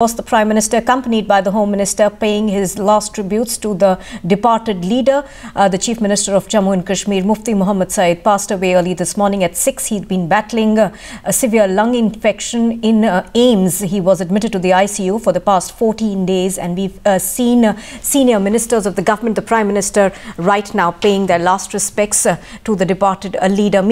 was the Prime Minister, accompanied by the Home Minister, paying his last tributes to the departed leader. Uh, the Chief Minister of Jammu and Kashmir, Mufti Mohammad Sayeed, passed away early this morning at 6. He'd been battling uh, a severe lung infection in uh, AIIMS. He was admitted to the ICU for the past 14 days, and we've uh, seen uh, senior ministers of the government, the Prime Minister, right now paying their last respects uh, to the departed leader.